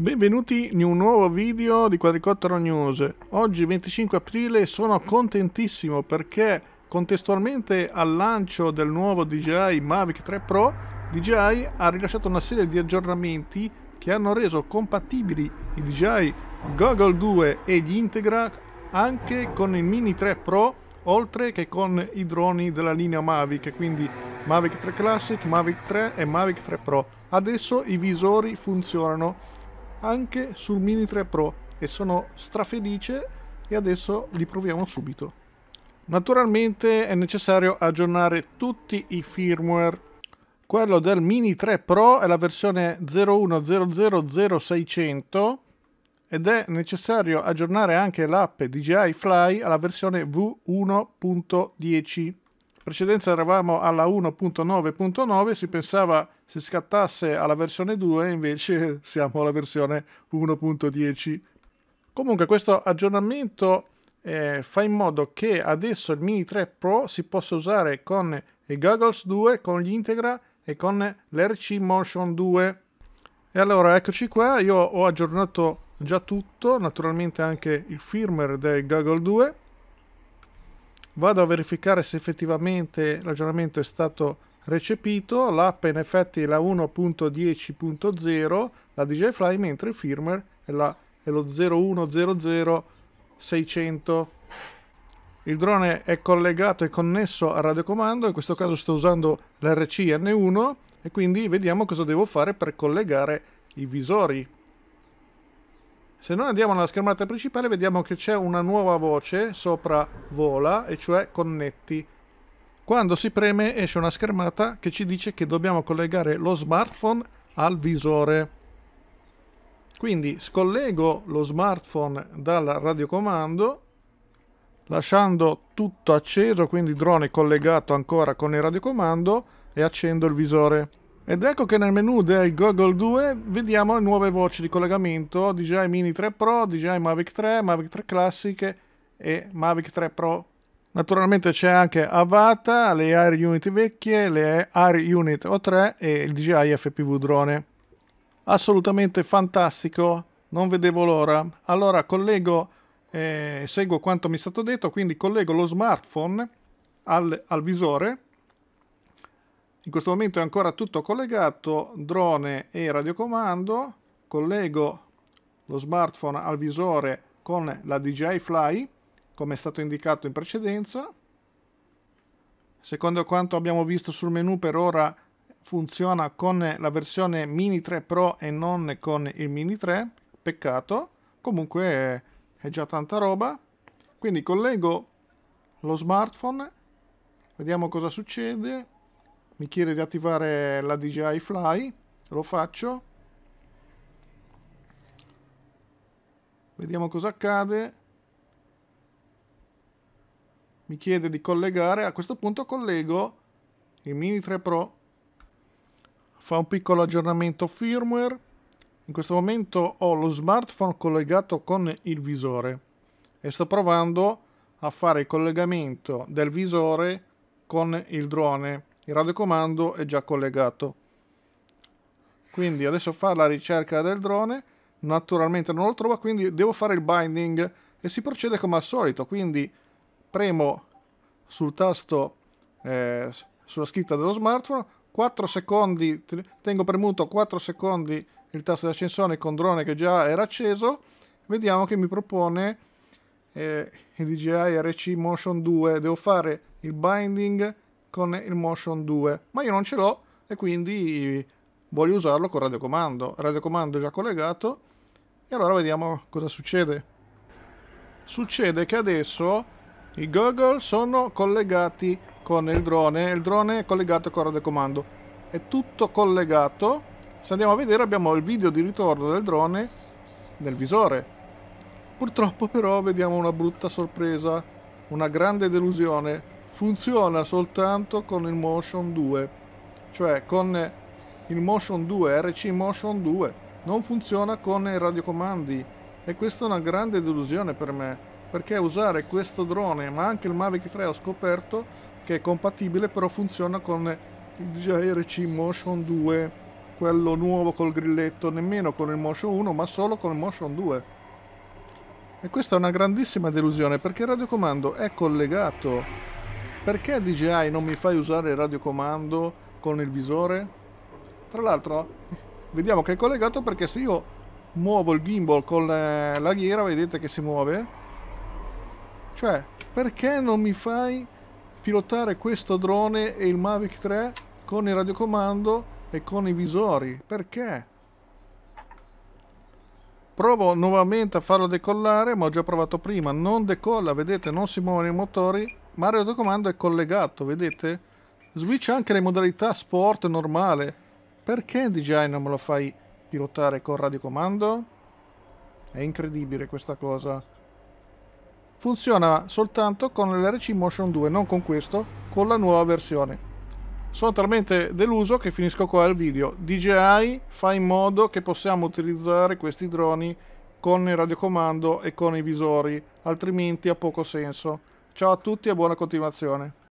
Benvenuti in un nuovo video di Quadricottero News. Oggi 25 aprile sono contentissimo perché contestualmente al lancio del nuovo DJI Mavic 3 Pro, DJI ha rilasciato una serie di aggiornamenti che hanno reso compatibili i DJI Goggle 2 e gli Integra anche con il Mini 3 Pro oltre che con i droni della linea Mavic, quindi Mavic 3 Classic, Mavic 3 e Mavic 3 Pro. Adesso i visori funzionano anche sul Mini 3 Pro e sono strafelice e adesso li proviamo subito. Naturalmente è necessario aggiornare tutti i firmware. Quello del Mini 3 Pro è la versione 01000600 ed è necessario aggiornare anche l'app DJI Fly alla versione V1.10. In precedenza eravamo alla 1.9.9, si pensava se scattasse alla versione 2 invece siamo alla versione 1.10. Comunque questo aggiornamento eh, fa in modo che adesso il Mini 3 Pro si possa usare con i Goggles 2, con gli Integra e con l'RC Motion 2. E allora eccoci qua, io ho aggiornato già tutto, naturalmente anche il firmware del Goggle 2. Vado a verificare se effettivamente l'aggiornamento è stato recepito, l'app in effetti è la 1.10.0, la DJI Fly, mentre il firmware è, la, è lo 0100600. Il drone è collegato e connesso al radiocomando, in questo caso sto usando l'RCN1 e quindi vediamo cosa devo fare per collegare i visori. Se noi andiamo nella schermata principale vediamo che c'è una nuova voce sopra vola e cioè connetti. Quando si preme esce una schermata che ci dice che dobbiamo collegare lo smartphone al visore. Quindi scollego lo smartphone dal radiocomando lasciando tutto acceso, quindi drone collegato ancora con il radiocomando e accendo il visore. Ed ecco che nel menu del Google 2 vediamo le nuove voci di collegamento DJI Mini 3 Pro, DJI Mavic 3, Mavic 3 Classic e Mavic 3 Pro Naturalmente c'è anche Avata, le Air Unit vecchie, le Air Unit O3 e il DJI FPV drone. Assolutamente fantastico, non vedevo l'ora. Allora collego, eh, seguo quanto mi è stato detto, quindi collego lo smartphone al, al visore. In questo momento è ancora tutto collegato, drone e radiocomando. Collego lo smartphone al visore con la DJI Fly come è stato indicato in precedenza. Secondo quanto abbiamo visto sul menu per ora funziona con la versione Mini 3 Pro e non con il Mini 3, peccato, comunque è già tanta roba. Quindi collego lo smartphone, vediamo cosa succede, mi chiede di attivare la DJI Fly, lo faccio, vediamo cosa accade, mi chiede di collegare, a questo punto collego il Mini 3 Pro, fa un piccolo aggiornamento firmware, in questo momento ho lo smartphone collegato con il visore e sto provando a fare il collegamento del visore con il drone, il radiocomando è già collegato. Quindi adesso fa la ricerca del drone, naturalmente non lo trova, quindi devo fare il binding e si procede come al solito, quindi premo sul tasto eh, sulla scritta dello smartphone 4 secondi tengo premuto 4 secondi il tasto di accensione con drone che già era acceso. Vediamo che mi propone eh, il DJI RC Motion 2 devo fare il binding con il Motion 2 ma io non ce l'ho e quindi voglio usarlo con radiocomando. Radiocomando è già collegato. E allora vediamo cosa succede. Succede che adesso i Google sono collegati con il drone, il drone è collegato con il radiocomando. È tutto collegato. Se andiamo a vedere abbiamo il video di ritorno del drone nel visore. Purtroppo però vediamo una brutta sorpresa, una grande delusione. Funziona soltanto con il Motion 2, cioè con il Motion 2, RC Motion 2. Non funziona con i radiocomandi e questa è una grande delusione per me perché usare questo drone ma anche il Mavic 3 ho scoperto che è compatibile però funziona con il DJI RC Motion 2 quello nuovo col grilletto, nemmeno con il Motion 1, ma solo con il Motion 2. E questa è una grandissima delusione perché il radiocomando è collegato. Perché DJI non mi fai usare il radiocomando con il visore? Tra l'altro, vediamo che è collegato perché se io muovo il gimbal con la ghiera, vedete che si muove? Cioè, perché non mi fai pilotare questo drone e il Mavic 3 con il radiocomando e con i visori? Perché? Provo nuovamente a farlo decollare, ma ho già provato prima. Non decolla, vedete, non si muovono i motori, ma il radiocomando è collegato, vedete? Switch anche le modalità sport normale. Perché DJI non me lo fai pilotare con radiocomando? È incredibile questa cosa. Funziona soltanto con l'RC Motion 2, non con questo, con la nuova versione. Sono talmente deluso che finisco qua il video. DJI fa in modo che possiamo utilizzare questi droni con il radiocomando e con i visori, altrimenti ha poco senso. Ciao a tutti e buona continuazione.